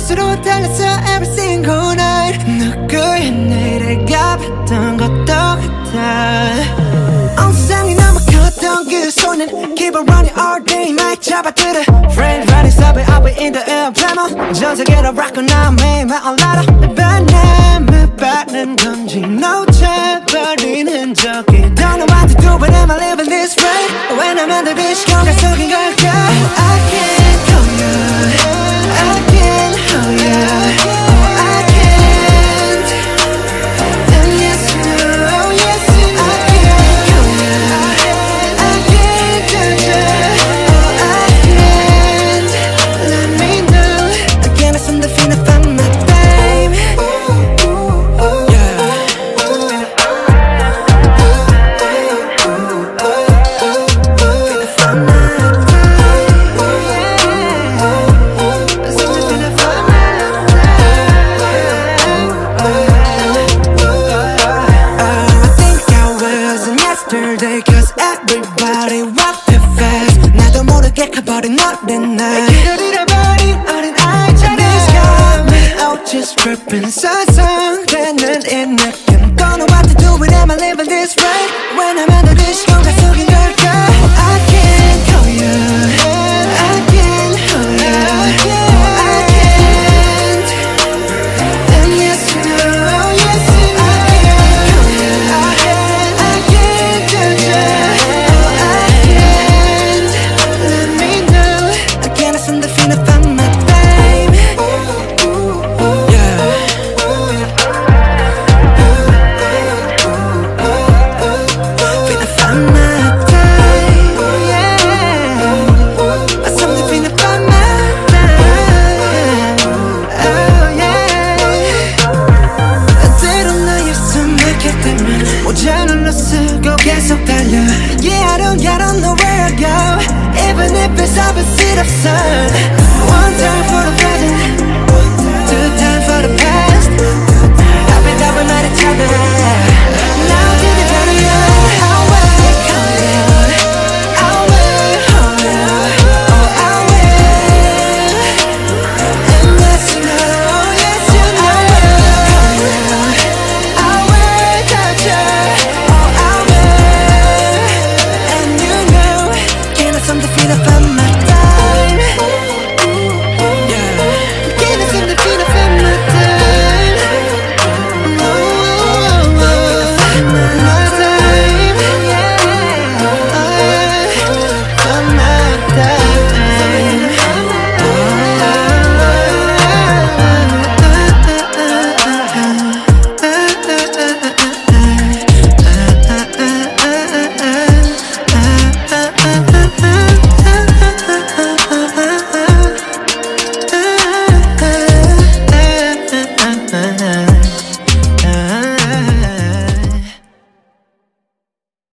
곳으로 달렸어 every single night 누구의 내일을 가봤던 것도 같아 온 세상이 너무 컸던 그 손은 Keep on running all day night 잡아들어 Friend running subway up in the air plano 전 세계로 rock 나 매일만 올라라 바람을 받는 건지 놓쳐버리는 적이 Don't know what to do but am I living this way When I'm under this 시간가 속인 걸까 I 빠른 너란 in. 길어잃어버린 어린 got Me out just dripping sun sun in. absurd